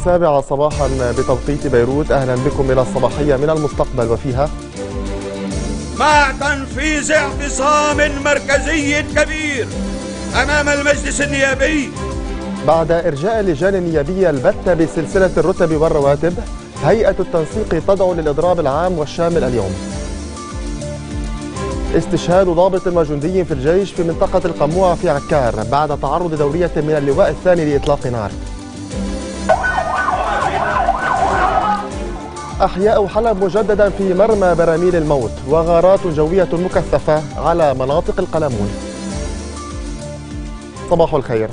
السابعة صباحا بتوقيت بيروت. أهلا بكم إلى الصباحية من المستقبل وفيها مع تنفيذ اعتصام مركزي كبير أمام المجلس النيابي. بعد إرجاء اللجان النيابية البتة بسلسلة الرتب والرواتب هيئة التنسيق تدعو للإضراب العام والشامل اليوم. استشهاد ضابط وجندي في الجيش في منطقة القموع في عكار بعد تعرض دورية من اللواء الثاني لإطلاق نار. أحياء حلب مجددا في مرمى براميل الموت وغارات جوية مكثفة على مناطق القلمون. صباح الخير.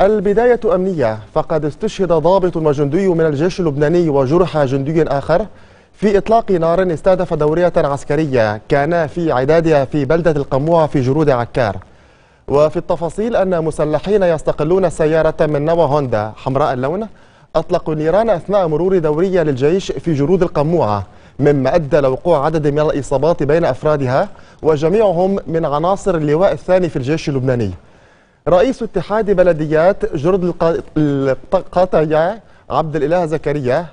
البداية أمنية فقد استشهد ضابط وجندي من الجيش اللبناني وجرح جندي آخر في إطلاق نار استهدف دورية عسكرية كان في عدادها في بلدة القموع في جرود عكار. وفي التفاصيل أن مسلحين يستقلون سيارة من نوع هوندا حمراء اللون أطلقوا النيران أثناء مرور دورية للجيش في جرود القموعة مما أدى لوقوع عدد من الإصابات بين أفرادها وجميعهم من عناصر اللواء الثاني في الجيش اللبناني. رئيس اتحاد بلديات جرد القطيع عبد الإله زكريا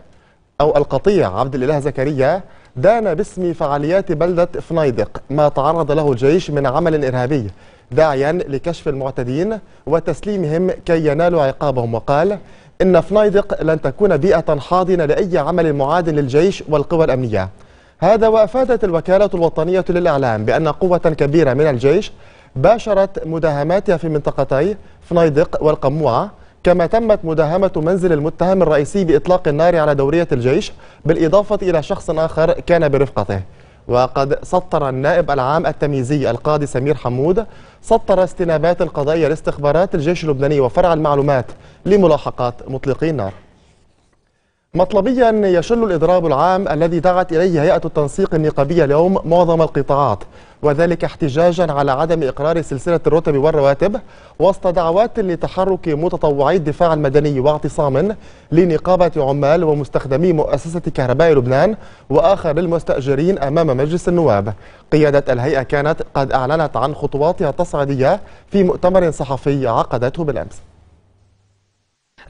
أو القطيع عبد الإله زكريا دان باسم فعاليات بلدة فنايدق ما تعرض له الجيش من عمل إرهابي داعيا لكشف المعتدين وتسليمهم كي ينالوا عقابهم وقال إن فنايدق لن تكون بيئة حاضنة لأي عمل معاد للجيش والقوى الأمنية. هذا وأفادت الوكالة الوطنية للإعلام بأن قوة كبيرة من الجيش باشرت مداهماتها في منطقتي فنايدق والقموعة كما تمت مداهمة منزل المتهم الرئيسي بإطلاق النار على دورية الجيش بالإضافة إلى شخص آخر كان برفقته. وقد سطر النائب العام التمييزي القاضي سمير حمود سطر استنابات القضائية لاستخبارات الجيش اللبناني وفرع المعلومات لملاحقات مطلقي النار. مطلبيا يشل الإضراب العام الذي دعت إليه هيئة التنسيق النقابية اليوم معظم القطاعات وذلك احتجاجا على عدم إقرار سلسلة الرتب والرواتب وسط دعوات لتحرك متطوعي الدفاع المدني واعتصام لنقابة عمال ومستخدمي مؤسسة كهرباء لبنان وآخر المستأجرين أمام مجلس النواب. قيادة الهيئة كانت قد أعلنت عن خطواتها التصعيدية في مؤتمر صحفي عقدته بالأمس.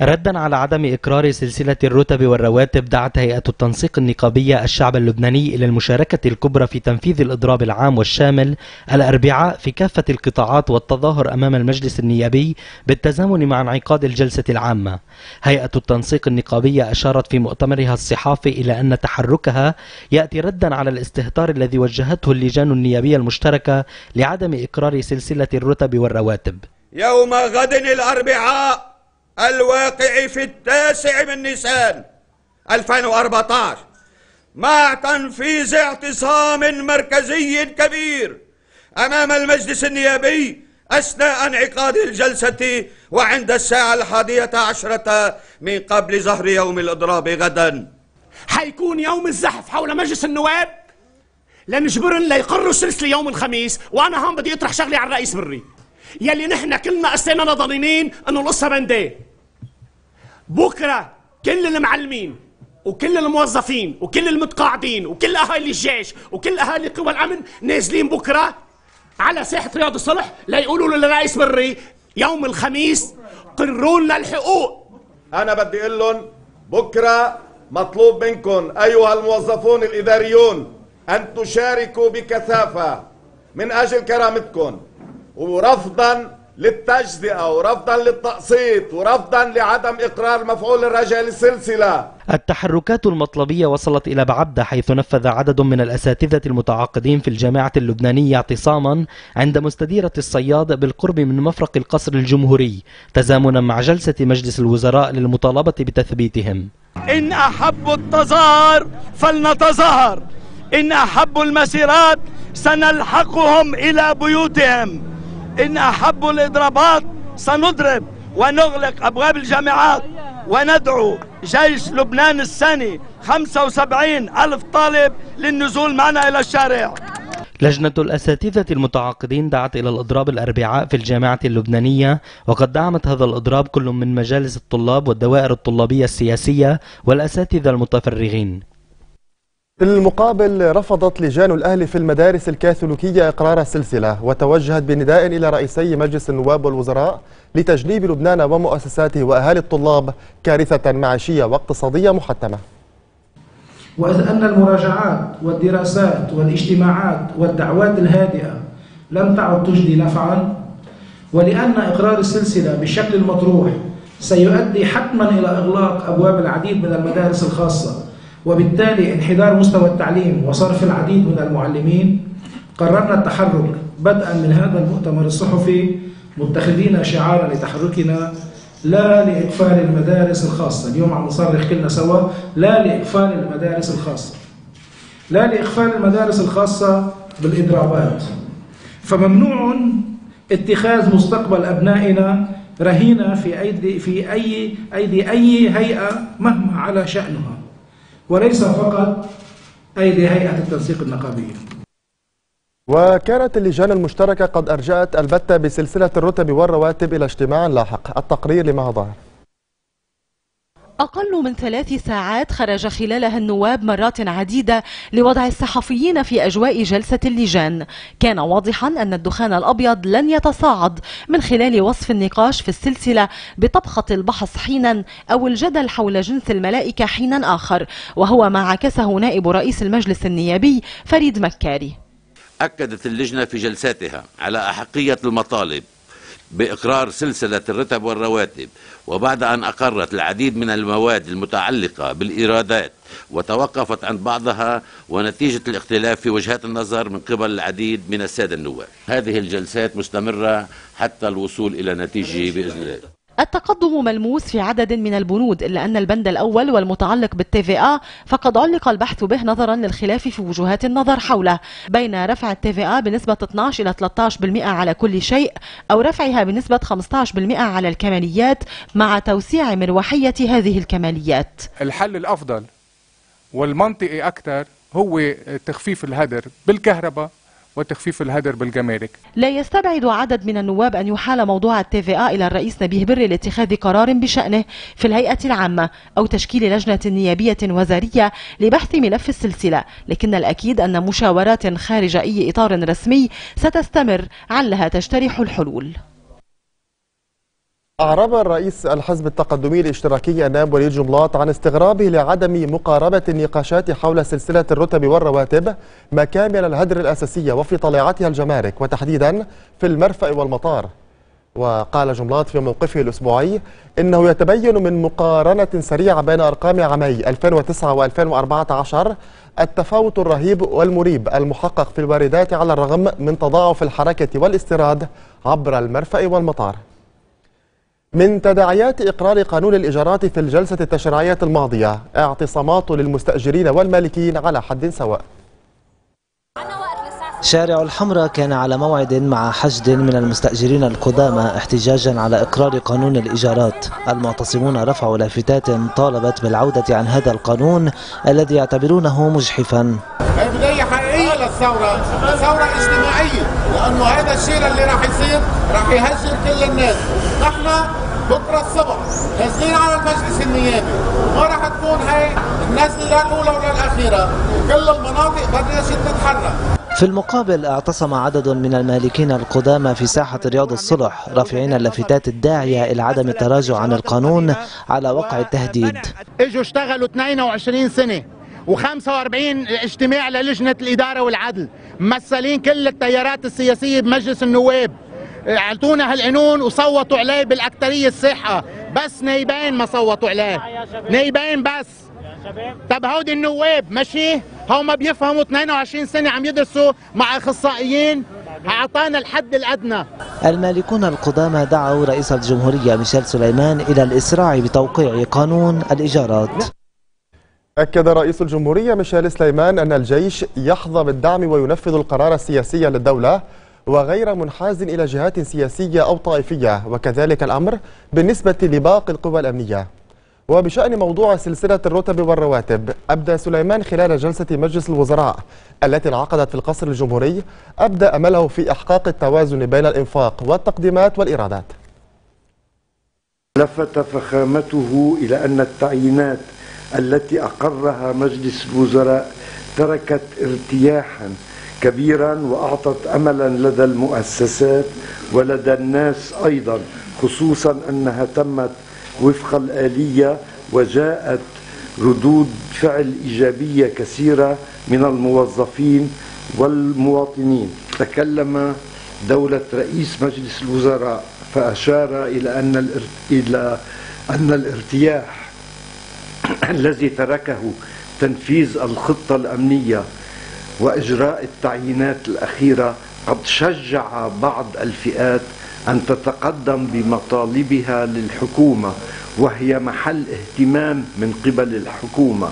ردا على عدم إقرار سلسلة الرتب والرواتب دعت هيئة التنسيق النقابية الشعب اللبناني إلى المشاركة الكبرى في تنفيذ الإضراب العام والشامل الأربعاء في كافة القطاعات والتظاهر أمام المجلس النيابي بالتزامن مع انعقاد الجلسة العامة. هيئة التنسيق النقابية أشارت في مؤتمرها الصحافي إلى أن تحركها يأتي ردا على الاستهتار الذي وجهته اللجان النيابية المشتركة لعدم إقرار سلسلة الرتب والرواتب. يوم غد الأربعاء الواقع في التاسع من نيسان 2014 مع تنفيذ اعتصام مركزي كبير أمام المجلس النيابي أثناء انعقاد الجلسة وعند الساعة الحادية عشرة من قبل ظهر يوم الإضراب غدا. حيكون يوم الزحف حول مجلس النواب. لنجبرن ليقروا السلسلة يوم الخميس وأنا هون بدي أطرح شغلي على الرئيس بري. يلي نحن كلنا أسلنا ضنينين إنه القصة بنديه بكرة كل المعلمين وكل الموظفين وكل المتقاعدين وكل أهالي الجيش وكل أهالي قوى الأمن نازلين بكرة على ساحة رياض الصلح ليقولوا للرئيس بري يوم الخميس قروا لنا الحقوق. أنا بدي أقول لهم بكرة مطلوب منكم أيها الموظفون الإداريون أن تشاركوا بكثافة من أجل كرامتكم. ورفضا للتجزئة ورفضا للتقسيط ورفضا لعدم إقرار مفعول الرجاء للسلسلة. التحركات المطلبية وصلت إلى بعبدة حيث نفذ عدد من الأساتذة المتعاقدين في الجامعة اللبنانية اعتصاما عند مستديرة الصياد بالقرب من مفرق القصر الجمهوري تزامنا مع جلسة مجلس الوزراء للمطالبة بتثبيتهم. إن أحبوا التظاهر فلنتظاهر إن أحبوا المسيرات سنلحقهم إلى بيوتهم. إن أحبوا الإضرابات سنضرب ونغلق أبواب الجامعات وندعو جيش لبنان السني 75 ألف طالب للنزول معنا إلى الشارع. لجنة الأساتذة المتعاقدين دعت إلى الإضراب الأربعاء في الجامعة اللبنانية وقد دعمت هذا الإضراب كل من مجالس الطلاب والدوائر الطلابية السياسية والأساتذة المتفرغين. في المقابل رفضت لجان الأهل في المدارس الكاثوليكية إقرار السلسلة وتوجهت بنداء إلى رئيسي مجلس النواب والوزراء لتجنيب لبنان ومؤسساته وأهالي الطلاب كارثة معيشية واقتصادية محتمة. وإذ أن المراجعات والدراسات والاجتماعات والدعوات الهادئة لم تعد تجدي نفعا ولأن إقرار السلسلة بالشكل المطروح سيؤدي حتما إلى إغلاق أبواب العديد من المدارس الخاصة وبالتالي انحدار مستوى التعليم وصرف العديد من المعلمين قررنا التحرك بدءا من هذا المؤتمر الصحفي متخذين شعارا لتحركنا لا لإقفال المدارس الخاصة. اليوم عم نصرخ كلنا سوا لا لإقفال المدارس الخاصة. لا لإقفال المدارس الخاصة بالإضرابات. فممنوع اتخاذ مستقبل أبنائنا رهينة في أيدي في أي أيدي أي هيئة مهما على شأنها. وليس فقط أيدي هيئة التنسيق النقابية. وكانت اللجان المشتركة قد أرجأت البتة بسلسلة الرتب والرواتب إلى اجتماع لاحق. التقرير لما ظهر أقل من ثلاث ساعات خرج خلالها النواب مرات عديدة لوضع الصحفيين في أجواء جلسة اللجان. كان واضحا أن الدخان الأبيض لن يتصاعد من خلال وصف النقاش في السلسلة بطبخة البحث حينا أو الجدل حول جنس الملائكة حينا آخر وهو ما عكسه نائب رئيس المجلس النيابي فريد مكاري. أكدت اللجنة في جلساتها على أحقية المطالب بإقرار سلسلة الرتب والرواتب وبعد أن أقرت العديد من المواد المتعلقة بالإيرادات وتوقفت عن بعضها ونتيجة الاختلاف في وجهات النظر من قبل العديد من السادة النواب. هذه الجلسات مستمرة حتى الوصول إلى نتيجة بإذن الله. التقدم ملموس في عدد من البنود إلا أن البند الأول والمتعلق بالتي في آ فقد علق البحث به نظرا للخلاف في وجهات النظر حوله بين رفع التي في آ بنسبة 12 إلى 13% على كل شيء أو رفعها بنسبة 15% على الكماليات مع توسيع مروحية هذه الكماليات. الحل الأفضل والمنطقي أكثر هو تخفيف الهدر بالكهرباء وتخفيف الهدر بالجمارك. لا يستبعد عدد من النواب أن يحال موضوع التي إلى الرئيس نبيه بري لاتخاذ قرار بشأنه في الهيئة العامة أو تشكيل لجنة نيابية وزارية لبحث ملف السلسلة لكن الأكيد أن مشاورات خارج أي إطار رسمي ستستمر علها تجترح الحلول. أعرب الرئيس الحزب التقدمي الاشتراكي النائب وليد جملاط عن استغرابه لعدم مقاربة النقاشات حول سلسلة الرتب والرواتب مكامن الهدر الأساسية وفي طليعتها الجمارك وتحديدا في المرفأ والمطار. وقال جملاط في موقفه الأسبوعي إنه يتبين من مقارنة سريعة بين أرقام عامي 2009 و2014 التفاوت الرهيب والمريب المحقق في الواردات على الرغم من تضاعف الحركة والاستيراد عبر المرفأ والمطار. من تداعيات إقرار قانون الإيجارات في الجلسة التشريعية الماضية اعتصامات للمستأجرين والمالكين على حد سواء. شارع الحمراء كان على موعد مع حشد من المستأجرين القدامى احتجاجا على إقرار قانون الإيجارات المعتصمون رفعوا لافتات طالبت بالعودة عن هذا القانون الذي يعتبرونه مجحفا. بداية حقيقية للثورة ثورة اجتماعية. لأنه هذا الشيء اللي راح يصير راح يهجر كل الناس. نحن بكرة الصبح نازلين على المجلس النيابي. ما راح تكون هاي النزلة لا الأولى ولا الأخيرة. كل المناطق بدنا تتحرك. في المقابل اعتصم عدد من المالكين القدامى في ساحة رياض الصلح رافعين اللافتات الداعية إلى عدم التراجع عن القانون على وقع التهديد. إجوا اشتغلوا 22 سنة. و45 اجتماع للجنة الإدارة والعدل ممثلين كل التيارات السياسية بمجلس النواب. أعطونا هالقانون وصوتوا عليه بالأكثرية الصحة. بس نايبين ما صوتوا عليه. نايبين بس. طب هودي النواب ماشي؟ هم بيفهموا 22 سنة عم يدرسوا مع أخصائيين. أعطانا الحد الأدنى. المالكون القدامى دعوا رئيس الجمهورية ميشيل سليمان إلى الإسراع بتوقيع قانون الإيجارات. أكد رئيس الجمهورية ميشيل سليمان أن الجيش يحظى بالدعم وينفذ القرار السياسي للدولة وغير منحاز إلى جهات سياسية أو طائفية وكذلك الأمر بالنسبة لباقي القوى الأمنية. وبشأن موضوع سلسلة الرتب والرواتب أبدى سليمان خلال جلسة مجلس الوزراء التي انعقدت في القصر الجمهوري أبدى أمله في إحقاق التوازن بين الإنفاق والتقديمات والإيرادات. لفت فخامته إلى أن التعيينات التي أقرها مجلس الوزراء تركت ارتياحا كبيرا وأعطت املا لدى المؤسسات ولدى الناس أيضا خصوصا أنها تمت وفق الآلية وجاءت ردود فعل إيجابية كثيرة من الموظفين والمواطنين. تكلم دولة رئيس مجلس الوزراء أن إلى أن الارتياح الذي تركه تنفيذ الخطة الأمنية وإجراء التعيينات الأخيرة قد شجع بعض الفئات أن تتقدم بمطالبها للحكومة وهي محل اهتمام من قبل الحكومة.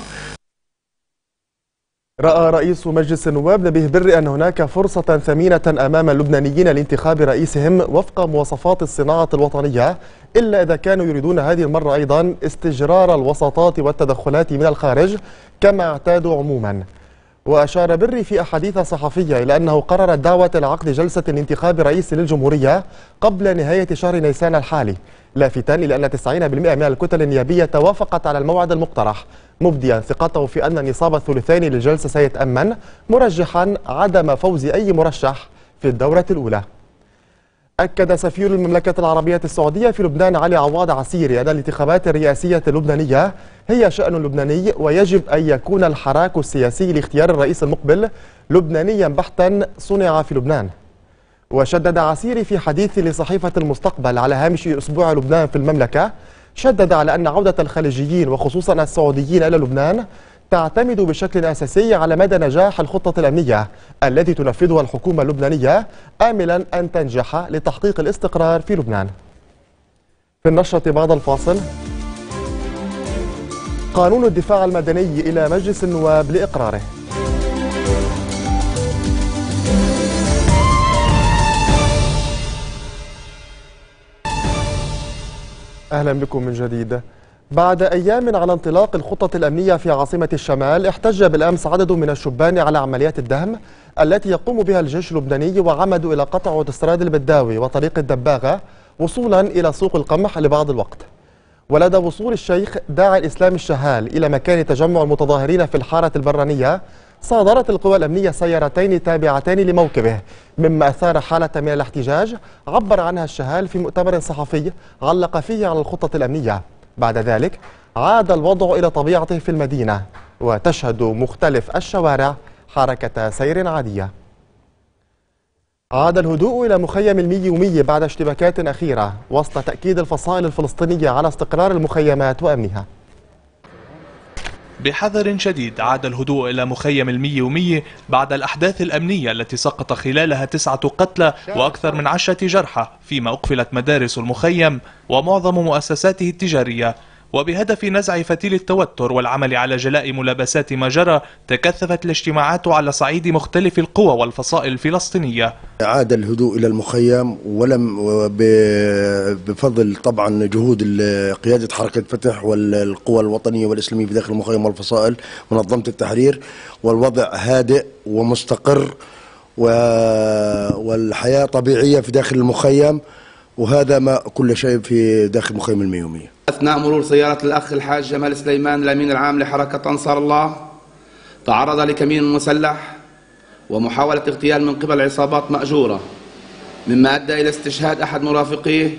رأى رئيس مجلس النواب نبيه بري أن هناك فرصة ثمينة أمام اللبنانيين لانتخاب رئيسهم وفق مواصفات الصناعة الوطنية إلا إذا كانوا يريدون هذه المرة أيضا استجرار الوساطات والتدخلات من الخارج كما اعتادوا عموما. وأشار بري في أحاديث صحفية إلى أنه قرر الدعوة لعقد جلسة لانتخاب رئيس للجمهورية قبل نهاية شهر نيسان الحالي لافتا إلى أن 90% من الكتل النيابية توافقت على الموعد المقترح. مبديا ثقته في أن نصاب الثلثين للجلسة سيتأمن مرجحا عدم فوز أي مرشح في الدورة الأولى. أكد سفير المملكة العربية السعودية في لبنان علي عواد عسيري أن الانتخابات الرئاسية اللبنانية هي شأن لبناني ويجب أن يكون الحراك السياسي لاختيار الرئيس المقبل لبنانيا بحتا صنع في لبنان. وشدد عسيري في حديث لصحيفة المستقبل على هامش أسبوع لبنان في المملكة شدد على أن عودة الخليجيين وخصوصا السعوديين إلى لبنان تعتمد بشكل أساسي على مدى نجاح الخطة الأمنية التي تنفذها الحكومة اللبنانية آملا أن تنجح لتحقيق الاستقرار في لبنان. في النشرة بعد الفاصل قانون الدفاع المدني إلى مجلس النواب لإقراره. أهلا بكم من جديد. بعد أيام على انطلاق الخطة الأمنية في عاصمة الشمال احتج بالأمس عدد من الشبان على عمليات الدهم التي يقوم بها الجيش اللبناني وعمدوا إلى قطع اوتوستراد البداوي وطريق الدباغة وصولا إلى سوق القمح لبعض الوقت. ولدى وصول الشيخ داعي الإسلام الشهال إلى مكان تجمع المتظاهرين في الحارة البرانية صادرت القوى الأمنية سيارتين تابعتين لموكبه مما أثار حالة من الاحتجاج عبر عنها الشهال في مؤتمر صحفي علق فيه على الخطة الأمنية. بعد ذلك عاد الوضع إلى طبيعته في المدينة وتشهد مختلف الشوارع حركة سير عادية. عاد الهدوء إلى مخيم الميومية بعد اشتباكات أخيرة وسط تأكيد الفصائل الفلسطينية على استقرار المخيمات وأمنها. بحذر شديد عاد الهدوء إلى مخيم المية بعد الأحداث الأمنية التي سقط خلالها تسعة قتلى وأكثر من عشرة جرحى فيما أقفلت مدارس المخيم ومعظم مؤسساته التجارية. وبهدف نزع فتيل التوتر والعمل على جلاء ملابسات ما جرى تكثفت الاجتماعات على صعيد مختلف القوى والفصائل الفلسطينية. عاد الهدوء إلى المخيم ولم بفضل طبعا جهود قيادة حركة فتح والقوى الوطنية والإسلامية في داخل المخيم والفصائل منظمة التحرير والوضع هادئ ومستقر والحياة طبيعية في داخل المخيم. وهذا ما كل شيء في داخل مخيم الميومية. أثناء مرور سيارة الأخ الحاج جمال سليمان الأمين العام لحركة أنصار الله تعرض لكمين مسلح ومحاولة اغتيال من قبل عصابات مأجورة مما أدى إلى استشهاد أحد مرافقيه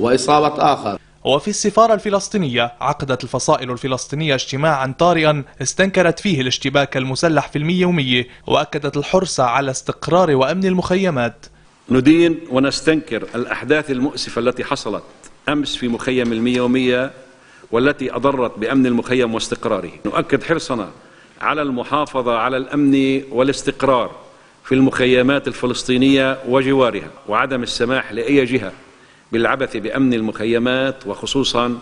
وإصابة آخر. وفي السفارة الفلسطينية عقدت الفصائل الفلسطينية اجتماعا طارئا استنكرت فيه الاشتباك المسلح في المية وأكدت الحرص على استقرار وأمن المخيمات. ندين ونستنكر الأحداث المؤسفة التي حصلت أمس في مخيم المية ومية والتي أضرت بأمن المخيم واستقراره. نؤكد حرصنا على المحافظة على الأمن والاستقرار في المخيمات الفلسطينية وجوارها وعدم السماح لأي جهة بالعبث بأمن المخيمات وخصوصا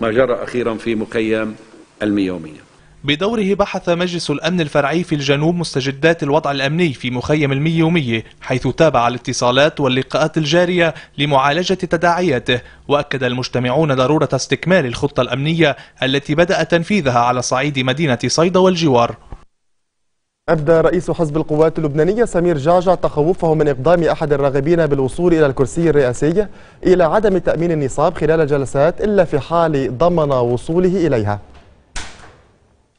ما جرى أخيرا في مخيم المية ومية بدوره بحث مجلس الأمن الفرعي في الجنوب مستجدات الوضع الأمني في مخيم الميومية حيث تابع الاتصالات واللقاءات الجارية لمعالجة تداعياته وأكد المجتمعون ضرورة استكمال الخطة الأمنية التي بدأ تنفيذها على صعيد مدينة صيدا والجوار. أبدى رئيس حزب القوات اللبنانية سمير جعجع تخوفه من إقدام أحد الراغبين بالوصول إلى الكرسي الرئاسي إلى عدم تأمين النصاب خلال الجلسات إلا في حال ضمن وصوله إليها.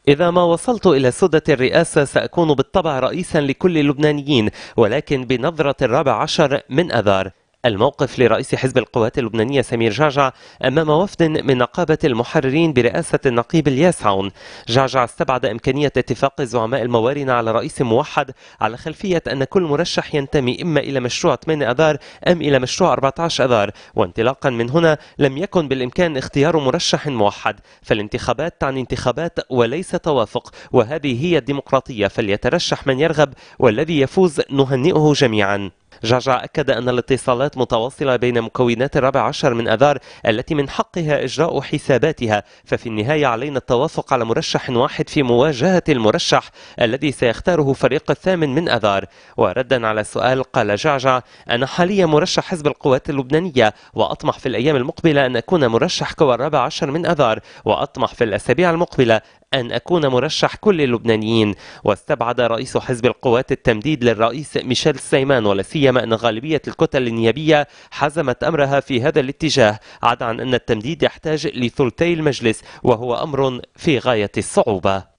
إذا ما وصلت إلى سدة الرئاسة سأكون بالطبع رئيسا لكل اللبنانيين ولكن بنظرة الرابع عشر من أذار. الموقف لرئيس حزب القوات اللبنانية سمير جعجع أمام وفد من نقابة المحررين برئاسة النقيب الياس عون جعجع استبعد إمكانية اتفاق زعماء الموارنة على رئيس موحد على خلفية أن كل مرشح ينتمي إما إلى مشروع 8 أذار أم إلى مشروع 14 أذار. وانطلاقا من هنا لم يكن بالإمكان اختيار مرشح موحد. فالانتخابات تعني انتخابات وليس توافق وهذه هي الديمقراطية. فليترشح من يرغب والذي يفوز نهنئه جميعا. جعجع أكد أن الاتصالات متواصلة بين مكونات الرابع عشر من أذار التي من حقها إجراء حساباتها ففي النهاية علينا التوافق على مرشح واحد في مواجهة المرشح الذي سيختاره فريق الثامن من أذار. وردا على السؤال قال جعجع أنا حاليا مرشح حزب القوات اللبنانية وأطمح في الأيام المقبلة أن أكون مرشح كوى الرابع عشر من أذار وأطمح في الأسابيع المقبلة أن أكون مرشح كل اللبنانيين واستبعد رئيس حزب القوات التمديد للرئيس ميشيل سيمان ولا سيما أن غالبية الكتل النيابية حزمت أمرها في هذا الاتجاه عدا عن أن التمديد يحتاج لثلثي المجلس وهو أمر في غاية الصعوبة.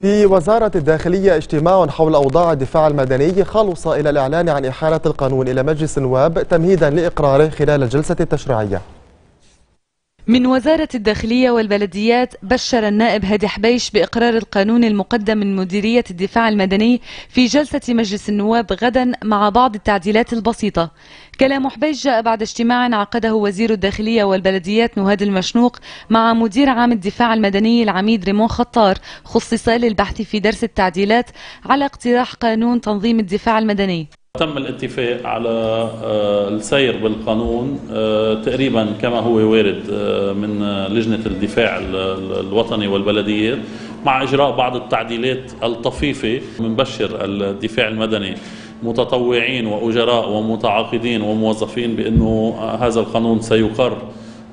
في وزارة الداخلية اجتماع حول أوضاع الدفاع المدني خلص إلى الإعلان عن إحالة القانون إلى مجلس النواب تمهيدا لإقراره خلال الجلسة التشريعية. من وزارة الداخلية والبلديات بشر النائب هادي حبيش بإقرار القانون المقدم من مديرية الدفاع المدني في جلسة مجلس النواب غدا مع بعض التعديلات البسيطة. كلام حبيش جاء بعد اجتماع عقده وزير الداخلية والبلديات نهاد المشنوق مع مدير عام الدفاع المدني العميد ريمون خطار خصص للبحث في درس التعديلات على اقتراح قانون تنظيم الدفاع المدني. تم الاتفاق على آه، السير بالقانون آه، تقريبا كما هو وارد آه، من لجنة الدفاع الوطني والبلديات مع إجراء بعض التعديلات الطفيفة بنبشر الدفاع المدني متطوعين وأجراء ومتعاقدين وموظفين بأنه هذا القانون سيقر.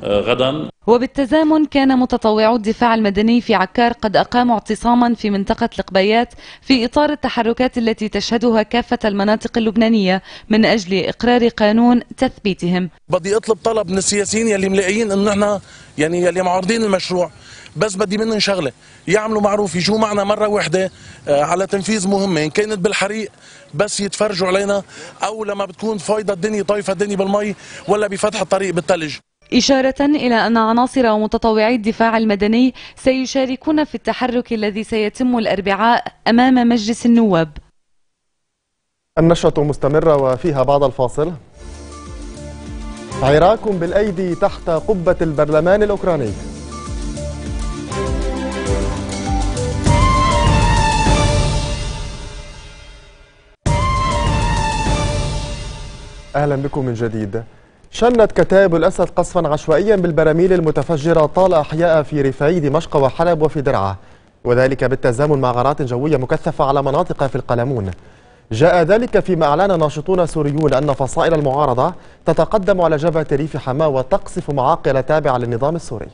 غدا. وبالتزامن كان متطوعو الدفاع المدني في عكار قد أقاموا اعتصاما في منطقة القبيات في إطار التحركات التي تشهدها كافة المناطق اللبنانية من أجل إقرار قانون تثبيتهم. بدي أطلب طلب من السياسيين يلي ملاقيين أنه إحنا يعني يلي معارضين المشروع بس بدي منهم شغلة. يعملوا معروف يجوا معنا مرة واحدة آه، على تنفيذ مهمة إن كانت بالحريق بس يتفرجوا علينا أو لما بتكون فايضة الدنيا طايفة الدنيا بالمي ولا بفتح الطريق بالثلج إشارة إلى أن عناصر ومتطوعي الدفاع المدني سيشاركون في التحرك الذي سيتم الأربعاء أمام مجلس النواب. النشرة مستمرة وفيها بعد الفاصل. عراك بالأيدي تحت قبة البرلمان الأوكراني. أهلا بكم من جديد. شنت كتائب الأسد قصفا عشوائيا بالبراميل المتفجرة طال أحياء في رفاعي دمشق وحلب وفي درعا. وذلك بالتزامن مع غارات جوية مكثفة على مناطق في القلمون. جاء ذلك فيما أعلن ناشطون سوريون أن فصائل المعارضة تتقدم على جبهة ريف حماة وتقصف معاقل تابعة للنظام السوري.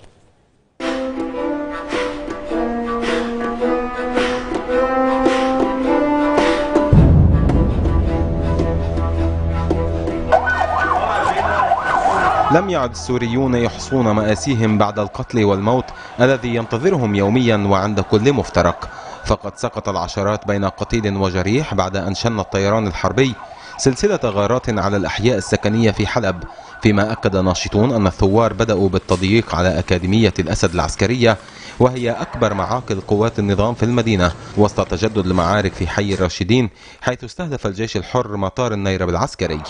لم يعد السوريون يحصون مآسيهم بعد القتل والموت الذي ينتظرهم يوميا وعند كل مفترق. فقد سقط العشرات بين قتيل وجريح بعد أن شن الطيران الحربي سلسلة غارات على الأحياء السكنية في حلب فيما أكد ناشطون أن الثوار بدأوا بالتضييق على أكاديمية الأسد العسكرية وهي أكبر معاقل قوات النظام في المدينة وسط تجدد المعارك في حي الراشدين حيث استهدف الجيش الحر مطار النيرب العسكري.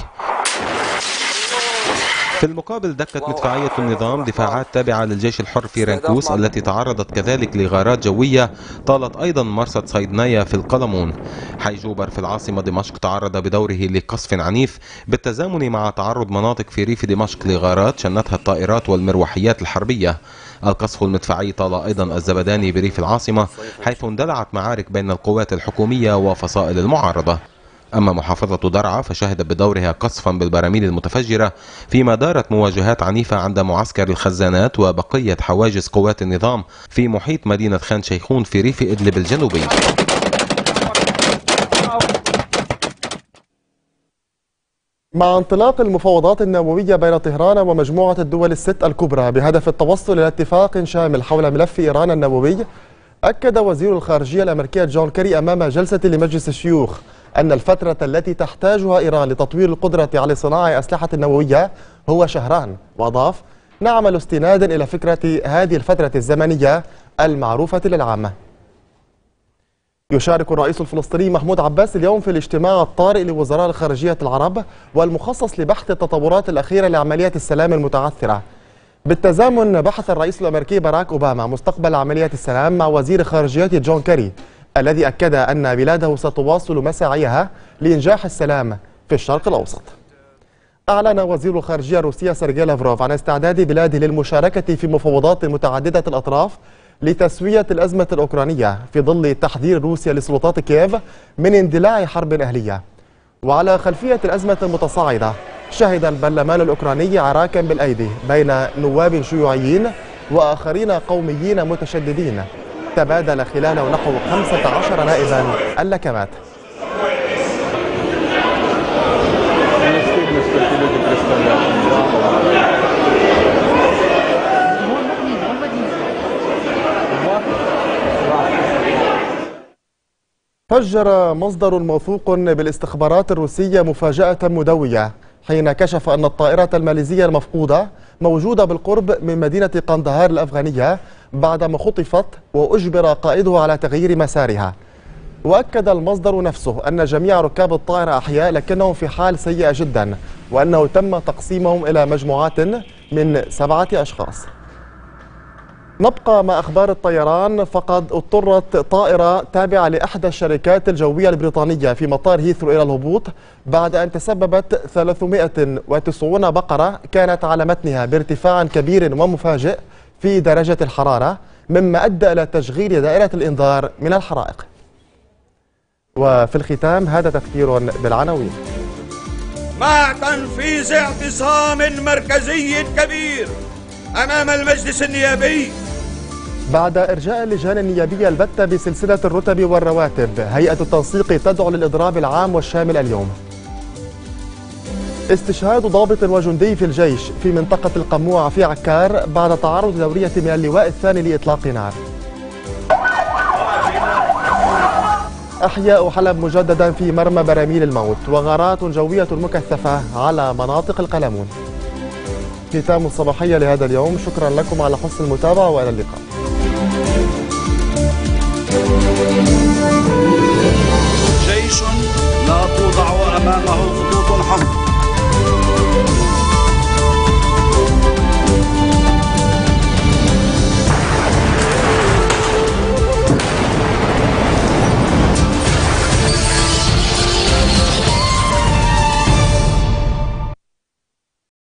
في المقابل دكت مدفعية النظام دفاعات تابعة للجيش الحر في رنكوس التي تعرضت كذلك لغارات جوية طالت أيضا مرصد صيدنايا في القلمون. حي جوبر في العاصمة دمشق تعرض بدوره لقصف عنيف بالتزامن مع تعرض مناطق في ريف دمشق لغارات شنتها الطائرات والمروحيات الحربية. القصف المدفعي طال أيضا الزبداني بريف العاصمة حيث اندلعت معارك بين القوات الحكومية وفصائل المعارضة. أما محافظة درعا فشهدت بدورها قصفا بالبراميل المتفجرة فيما دارت مواجهات عنيفة عند معسكر الخزانات وبقية حواجز قوات النظام في محيط مدينة خان شيخون في ريف إدلب الجنوبي. مع انطلاق المفاوضات النووية بين طهران ومجموعة الدول الست الكبرى بهدف التوصل إلى اتفاق شامل حول ملف إيران النووي أكد وزير الخارجية الأمريكية جون كيري أمام جلسة لمجلس الشيوخ. أن الفترة التي تحتاجها إيران لتطوير القدرة على صناعة أسلحة نووية هو شهران وأضاف نعمل استنادا إلى فكرة هذه الفترة الزمنية المعروفة للعامة. يشارك الرئيس الفلسطيني محمود عباس اليوم في الاجتماع الطارئ لوزراء الخارجية العرب والمخصص لبحث التطورات الأخيرة لعمليات السلام المتعثرة. بالتزامن بحث الرئيس الأمريكي باراك أوباما مستقبل عمليات السلام مع وزير خارجية جون كيري. الذي أكد أن بلاده ستواصل مساعيها لإنجاح السلام في الشرق الأوسط. أعلن وزير الخارجية الروسية سيرجي لافروف عن استعداد بلاده للمشاركة في مفاوضات متعددة الأطراف لتسوية الأزمة الأوكرانية في ظل تحذير روسيا لسلطات كييف من اندلاع حرب أهلية. وعلى خلفية الأزمة المتصاعدة شهد البرلمان الأوكراني عراكا بالأيدي بين نواب شيوعيين وآخرين قوميين متشددين تبادل خلاله نحو 15 نائبا اللكمات فجر مصدر موثوق بالاستخبارات الروسية مفاجأة مدوية. حين كشف أن الطائرة الماليزية المفقودة موجودة بالقرب من مدينة قندهار الأفغانية بعدما خطفت وأجبر قائدها على تغيير مسارها. وأكد المصدر نفسه أن جميع ركاب الطائرة أحياء لكنهم في حال سيئة جدا وأنه تم تقسيمهم إلى مجموعات من سبعة أشخاص. نبقى مع أخبار الطيران. فقد اضطرت طائرة تابعة لإحدى الشركات الجوية البريطانية في مطار هيثرو إلى الهبوط بعد أن تسببت 390 بقرة كانت على متنها بارتفاع كبير ومفاجئ في درجة الحرارة مما أدى إلى تشغيل دائرة الإنذار من الحرائق. وفي الختام هذا تذكير بالعناوين. مع تنفيذ اعتصام مركزي كبير. أمام المجلس النيابي. بعد إرجاء اللجان النيابية البتة بسلسلة الرتب والرواتب هيئة التنسيق تدعو للإضراب العام والشامل اليوم. استشهاد ضابط وجندي في الجيش في منطقة القموع في عكار بعد تعرض دورية من اللواء الثاني لإطلاق نار. أحياء حلب مجددا في مرمى براميل الموت وغارات جوية مكثفة على مناطق القلمون. ختام الصباحية لهذا اليوم. شكرا لكم على حسن المتابعة وإلى اللقاء. جيش لا توضع أمامه خطوط حمر